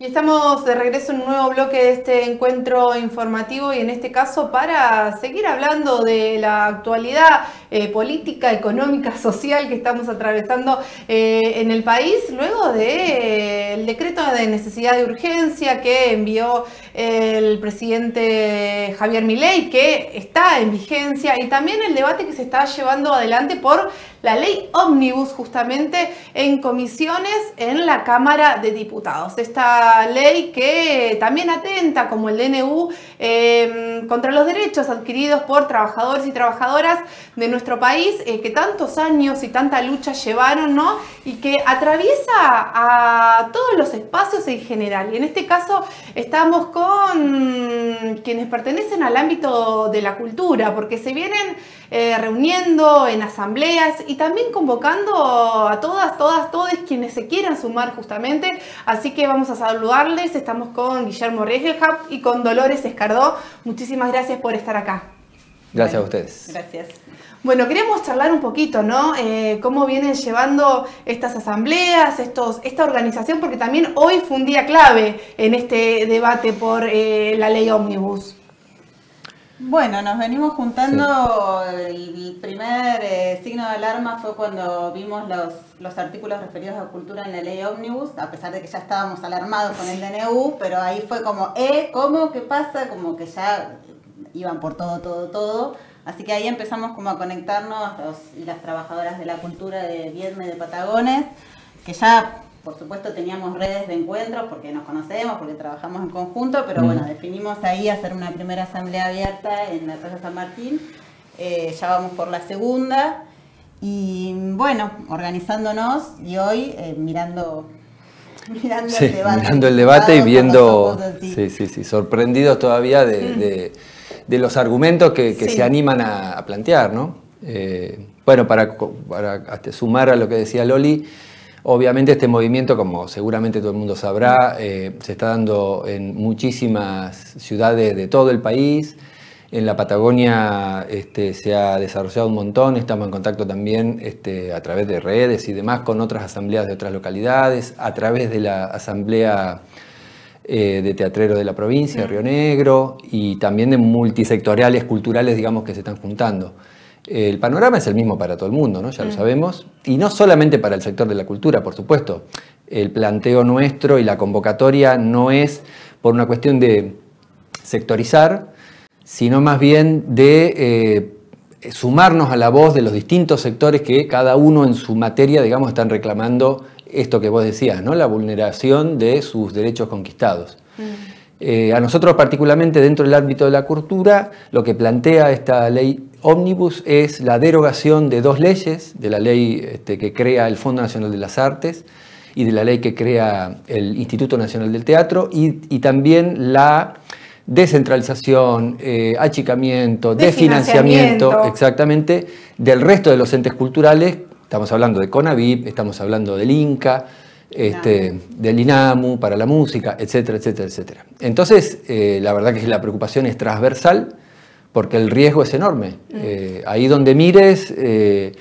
Y estamos de regreso en un nuevo bloque de este encuentro informativo y en este caso para seguir hablando de la actualidad eh, política, económica, social que estamos atravesando eh, en el país luego del eh, decreto de necesidad de urgencia que envió el presidente Javier Milei, que está en vigencia, y también el debate que se está llevando adelante por la ley ómnibus justamente en comisiones en la Cámara de Diputados. Esta ley que también atenta, como el DNU, em, contra los derechos adquiridos por trabajadores y trabajadoras de nuestro país, eh, que tantos años y tanta lucha llevaron, ¿no? Y que atraviesa a todos los espacios en general. Y en este caso estamos con quienes pertenecen al ámbito de la cultura, porque se vienen eh, reuniendo en asambleas y también convocando a todas, todas, todos quienes se quieran sumar justamente. Así que vamos a saludarles. Estamos con Guillermo Regelhaupt y con Dolores Escardó. Muchísimas gracias por estar acá. Gracias a ustedes. Gracias. Bueno, queremos charlar un poquito, ¿no? Eh, cómo vienen llevando estas asambleas, estos, esta organización, porque también hoy fue un día clave en este debate por eh, la ley ómnibus. Bueno, nos venimos juntando, el primer eh, signo de alarma fue cuando vimos los, los artículos referidos a cultura en la ley ómnibus, a pesar de que ya estábamos alarmados con el DNU, pero ahí fue como, ¿eh? ¿Cómo? ¿Qué pasa? Como que ya iban por todo, todo, todo. Así que ahí empezamos como a conectarnos los y las trabajadoras de la cultura de Viedma y de Patagones, que ya por supuesto teníamos redes de encuentros porque nos conocemos, porque trabajamos en conjunto, pero bueno, definimos ahí hacer una primera asamblea abierta en la Plaza San Martín. Eh, ya vamos por la segunda. Y bueno, organizándonos y hoy eh, mirando mirando el debate. Mirando el debate y viendo, sí, sí, sí, sorprendidos todavía de, de los argumentos que, se animan a, plantear, ¿no? Eh, bueno, para, sumar a lo que decía Loli, obviamente este movimiento, como seguramente todo el mundo sabrá, eh, se está dando en muchísimas ciudades de todo el país. En la Patagonia este, se ha desarrollado un montón, estamos en contacto también este, a través de redes y demás con otras asambleas de otras localidades, a través de la asamblea eh, de teatreros de la provincia, de Río Negro, y también de multisectoriales culturales, digamos, que se están juntando. El panorama es el mismo para todo el mundo, ¿no? ya lo sabemos, y no solamente para el sector de la cultura, por supuesto. El planteo nuestro y la convocatoria no es por una cuestión de sectorizar, sino más bien de eh, sumarnos a la voz de los distintos sectores que cada uno en su materia, digamos, están reclamando esto que vos decías, ¿no? la vulneración de sus derechos conquistados. Mm. Eh, a nosotros particularmente dentro del ámbito de la cultura, lo que plantea esta ley ómnibus es la derogación de dos leyes, de la ley este, que crea el Fondo Nacional de las Artes y de la ley que crea el Instituto Nacional del Teatro y, también la descentralización, eh, achicamiento, de financiamiento, exactamente, del resto de los entes culturales. Estamos hablando de CONAVIP, estamos hablando del INCA, este, del INAMU para la música, etcétera, etcétera, etcétera. Entonces, eh, la verdad que la preocupación es transversal porque el riesgo es enorme. Mm. Eh, ahí donde mires eh,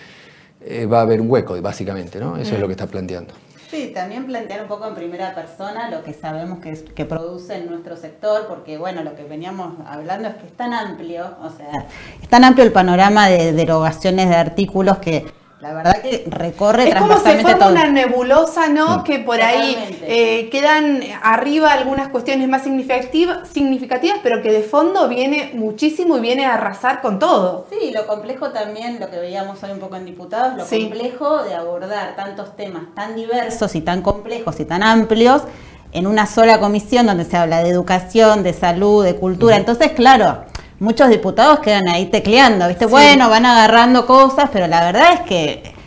va a haber un hueco, básicamente, ¿no? Eso es mm. lo que está planteando. Sí, también plantear un poco en primera persona lo que sabemos que, que produce en nuestro sector, porque bueno, lo que veníamos hablando es que es tan amplio, o sea, es tan amplio el panorama de derogaciones de artículos que la verdad que recorre es como se forma una nebulosa, ¿no? Que por ahí eh, quedan arriba algunas cuestiones más significativas, pero que de fondo viene muchísimo y viene a arrasar con todo. Sí, lo complejo también, lo que veíamos hoy un poco en diputados, lo complejo de abordar tantos temas tan diversos y tan complejos y tan amplios en una sola comisión donde se habla de educación, de salud, de cultura. Entonces, claro, muchos diputados quedan ahí tecleando, ¿viste? Bueno, van agarrando cosas, pero la verdad es que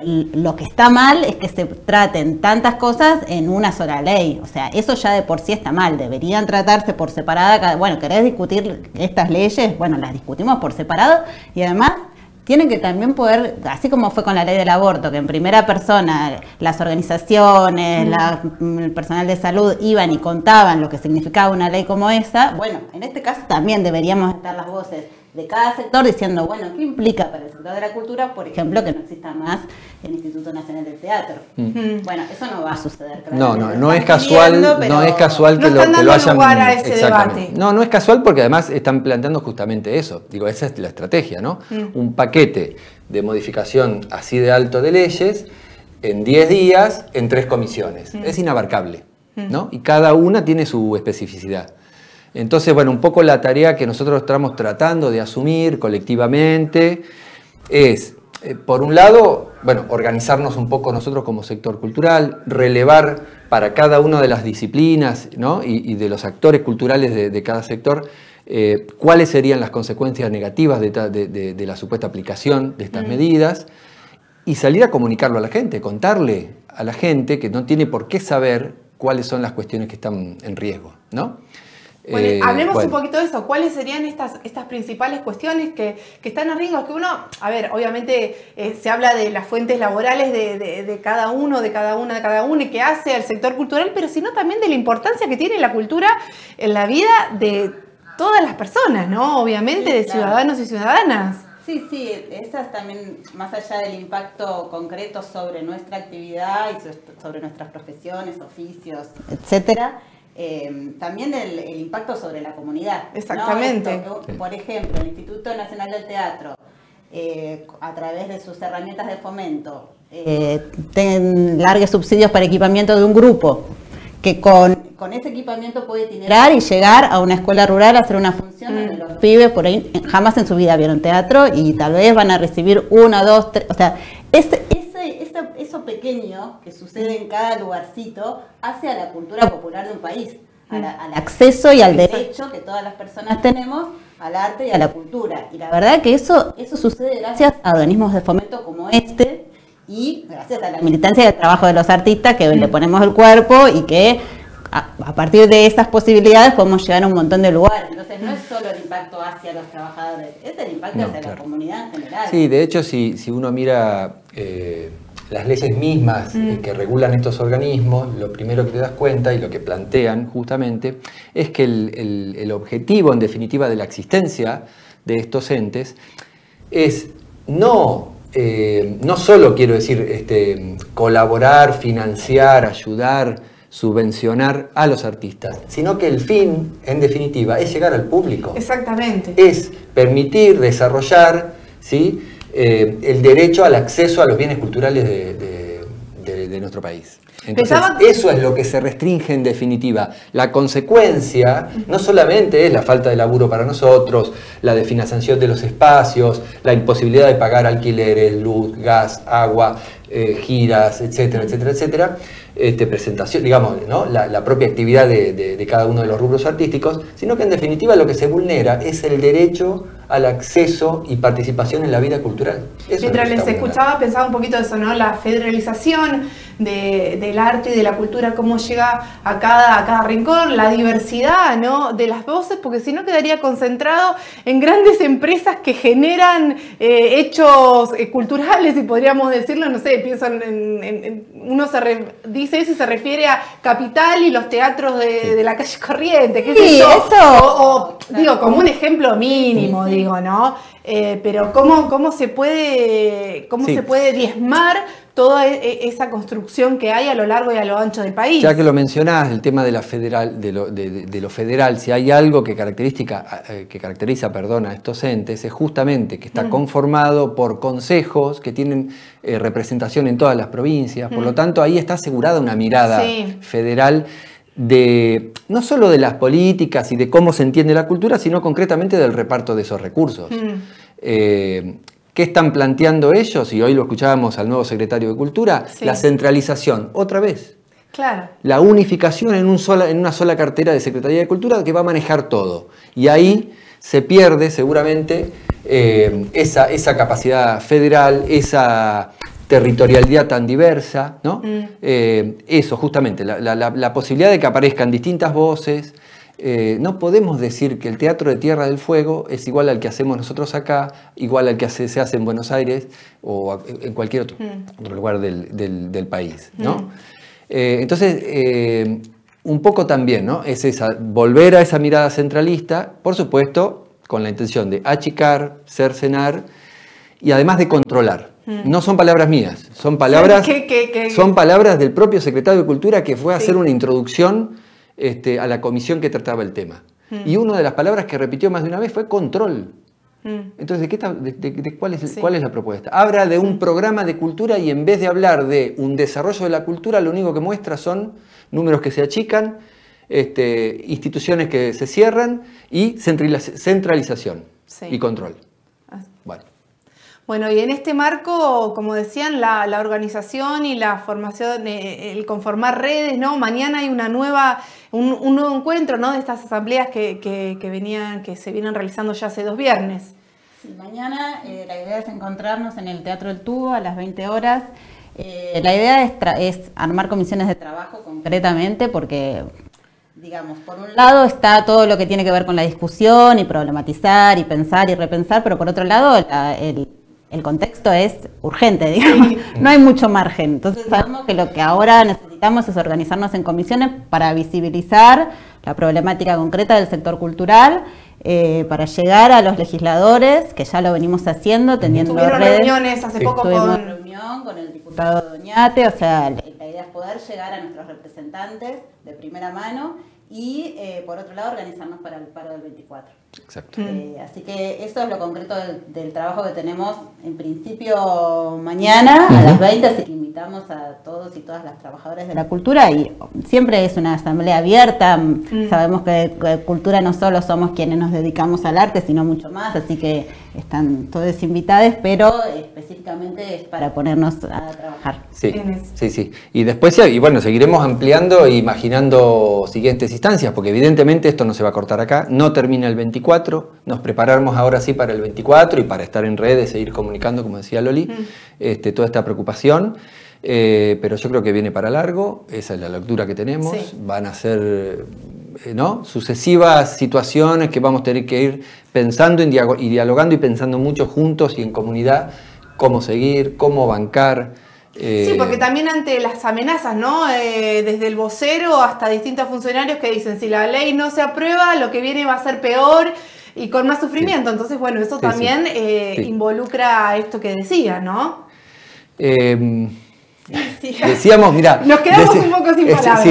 lo que está mal es que se traten tantas cosas en una sola ley. O sea, eso ya de por sí está mal. Deberían tratarse por separada. Bueno, ¿querés discutir estas leyes? Bueno, las discutimos por separado. Y además tienen que también poder, así como fue con la ley del aborto, que en primera persona las organizaciones, el personal de salud iban y contaban lo que significaba una ley como esa, bueno, en este caso también deberíamos estar las voces de cada sector diciendo, bueno, ¿qué implica para el sector de la cultura, por ejemplo, que no exista más el Instituto Nacional del Teatro? Mm. Bueno, eso no va a suceder. No, no, no es casual, no es casual que, lo, que lo hayan... Lugar a ese debate. No, no es casual porque además están planteando justamente eso. Digo, esa es la estrategia, ¿no? Mm. Un paquete de modificación así de alto de leyes en 10 días en tres comisiones. Mm. Es inabarcable, ¿no? Y cada una tiene su especificidad. Entonces, bueno, un poco la tarea que nosotros estamos tratando de asumir colectivamente es, eh, por un lado, bueno, organizarnos un poco nosotros como sector cultural, relevar para cada una de las disciplinas y, de los actores culturales de, cada sector eh, cuáles serían las consecuencias negativas de, la supuesta aplicación de estas mm. medidas y salir a comunicarlo a la gente, contarle a la gente que no tiene por qué saber cuáles son las cuestiones que están en riesgo, ¿no? Bueno, eh, hablemos un poquito de eso. ¿Cuáles serían estas, estas principales cuestiones que, están en riesgo? Que uno, a ver, obviamente eh, se habla de las fuentes laborales de, cada uno, de cada una, de cada uno y que hace al sector cultural, pero sino también de la importancia que tiene la cultura en la vida de todas las personas, ¿no? Obviamente, de ciudadanos y ciudadanas. Sí, sí, esas también, más allá del impacto concreto sobre nuestra actividad y sobre nuestras profesiones, oficios, etcétera Em, también el, impacto sobre la comunidad. Exactamente. Por ejemplo, el Instituto Nacional del Teatro, eh, a través de sus herramientas de fomento, eh, largue subsidios para equipamiento de un grupo, que con, con, ese equipamiento puede itinerar y llegar a una escuela rural a hacer una función donde mm. los pibes por ahí jamás en su vida vieron teatro y tal vez van a recibir una, dos, tres, o sea, eso pequeño que sucede en cada lugarcito hace a la cultura popular de un país, al acceso y al derecho que todas las personas tenemos al arte y a la cultura. Y la verdad que eso, eso sucede gracias a organismos de fomento como este y gracias a la militancia y al trabajo de los artistas que le ponemos el cuerpo y que a, partir de esas posibilidades podemos llegar a un montón de lugares. Entonces no es solo el impacto hacia los trabajadores, es el impacto hacia la comunidad en general. Sí, de hecho si, si uno mira... Eh, las leyes mismas eh, mm. que regulan estos organismos, lo primero que te das cuenta y lo que plantean justamente es que el, objetivo en definitiva de la existencia de estos entes es no, eh, no solo quiero decir este, colaborar, financiar, ayudar, subvencionar a los artistas, sino que el fin en definitiva es llegar al público. Exactamente. Es permitir desarrollar, ¿sí? Eh, el derecho al acceso a los bienes culturales de, nuestro país. Entonces, eso es lo que se restringe en definitiva. La consecuencia no solamente es la falta de laburo para nosotros, la definanciación de los espacios, la imposibilidad de pagar alquileres, luz, gas, agua, eh, giras, etcétera, etcétera, etcétera, este, presentación, digamos, la, propia actividad de, cada uno de los rubros artísticos, sino que en definitiva lo que se vulnera es el derecho al acceso y participación en la vida cultural. Mientras les escuchaba pensaba un poquito de eso, ¿no? La federalización del arte y de la cultura, cómo llega a cada, a cada rincón, la diversidad ¿no? de las voces, porque si no quedaría concentrado en grandes empresas que generan eh, hechos eh, culturales, y podríamos decirlo, no sé, pienso en, uno se dice eso y se refiere a Capital y los teatros de, la calle Corriente, qué sí, eso. O, digo, como un ejemplo mínimo, digo, ¿no? Eh, pero cómo, cómo se puede, cómo se puede diezmar toda e, e, esa construcción que hay a lo largo y a lo ancho del país. Ya que lo mencionás, el tema de, la federal, de, lo, federal, si hay algo que, característica, eh, que caracteriza perdón, a estos entes, es justamente que está mm. conformado por consejos que tienen eh, representación en todas las provincias, por lo mm. tanto ahí está asegurada una mirada federal de no solo de las políticas y de cómo se entiende la cultura, sino concretamente del reparto de esos recursos. Mm. Eh, ¿Qué están planteando ellos? Y hoy lo escuchábamos al nuevo secretario de Cultura, la centralización, otra vez. Claro. La unificación en, un sola, en una sola cartera de Secretaría de Cultura que va a manejar todo. Y ahí se pierde seguramente eh, esa, esa, capacidad federal, esa territorialidad tan diversa, ¿no? Mm. Eh, eso, justamente, la, posibilidad de que aparezcan distintas voces, eh, no podemos decir que el Teatro de Tierra del Fuego es igual al que hacemos nosotros acá, igual al que se hace en Buenos Aires o en cualquier otro, mm. lugar del, país. ¿no? Mm. Eh, entonces, eh, un poco también ¿no? es esa, volver a esa mirada centralista, por supuesto, con la intención de achicar, cercenar y además de controlar. Mm. No son palabras mías, son palabras, son palabras del propio secretario de Cultura que fue a hacer una introducción este, a la comisión que trataba el tema. Mm. Y una de las palabras que repitió más de una vez fue control. Mm. Entonces, ¿de, cuál, es, cuál, es, la propuesta? Habla de un programa de cultura y en vez de hablar de un desarrollo de la cultura, lo único que muestra son números que se achican, este, instituciones que se cierran y centralización y control. Bueno. Y en este marco, como decían, la, organización y la formación, eh, el conformar redes, ¿no? Mañana hay una nueva, un, nuevo encuentro, ¿no? De estas asambleas que, venían, que se vienen realizando ya hace dos viernes. Sí, mañana eh, la idea es encontrarnos en el Teatro del Tubo a las 20 horas. Eh, la idea es, es, armar comisiones de trabajo concretamente porque, digamos, por un lado está todo lo que tiene que ver con la discusión y problematizar y pensar y repensar, pero por otro lado el, el contexto es urgente, digamos, no hay mucho margen. Entonces sabemos que lo que ahora necesitamos es organizarnos en comisiones para visibilizar la problemática concreta del sector cultural, eh, para llegar a los legisladores, que ya lo venimos haciendo, teniendo redes. reuniones hace poco con... reunión con el diputado Doñate, o sea, la idea es poder llegar a nuestros representantes de primera mano y, eh, por otro lado, organizarnos para el paro del 24. Exacto. Eh, así que eso es lo concreto del, trabajo que tenemos en principio mañana a las 20, así que invitamos a todos y todas las trabajadoras de la cultura y siempre es una asamblea abierta, mm. sabemos que, cultura no solo somos quienes nos dedicamos al arte, sino mucho más, así que están todos invitados, pero específicamente es para ponernos a trabajar. Sí, sí, sí. Y después, y bueno, seguiremos ampliando e imaginando siguientes instancias, porque evidentemente esto no se va a cortar acá, no termina el 24 nos preparamos ahora sí para el 24 y para estar en redes, seguir comunicando, como decía Loli, mm. este, toda esta preocupación. Eh, pero yo creo que viene para largo, esa es la lectura que tenemos, van a ser eh, ¿no? sucesivas situaciones que vamos a tener que ir pensando y dialogando y pensando mucho juntos y en comunidad cómo seguir, cómo bancar. Sí, porque eh, también ante las amenazas, ¿no? Eh, desde el vocero hasta distintos funcionarios que dicen, si la ley no se aprueba, lo que viene va a ser peor y con más sufrimiento. Entonces, bueno, eso también eh, involucra esto que decía, ¿no? Em, decíamos, mira... Nos quedamos un poco sin palabras. Sí,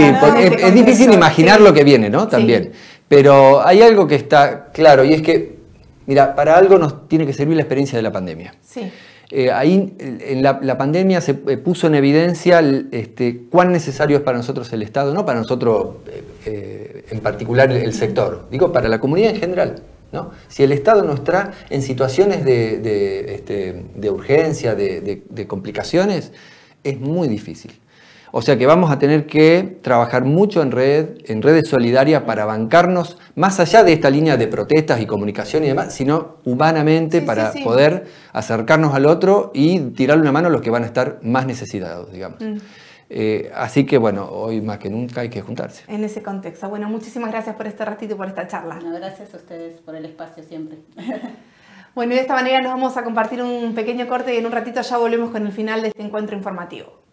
es, difícil imaginar lo que viene, ¿no? También. Pero hay algo que está claro y es que, mira, para algo nos tiene que servir la experiencia de la pandemia. Sí. Eh, ahí en la, pandemia se eh, puso en evidencia este, cuán necesario es para nosotros el Estado, no para nosotros eh, en particular el, sector, digo para la comunidad en general. ¿no? Si el Estado no está en situaciones de, este, urgencia, de complicaciones, es muy difícil. O sea que vamos a tener que trabajar mucho en red, en redes solidarias para bancarnos más allá de esta línea de protestas y comunicación y demás, sino humanamente para poder acercarnos al otro y tirarle una mano a los que van a estar más necesitados, digamos. Mm. Eh, así que bueno, hoy más que nunca hay que juntarse. En ese contexto. Bueno, muchísimas gracias por este ratito y por esta charla. gracias a ustedes por el espacio siempre. bueno, y de esta manera nos vamos a compartir un pequeño corte y en un ratito ya volvemos con el final de este encuentro informativo.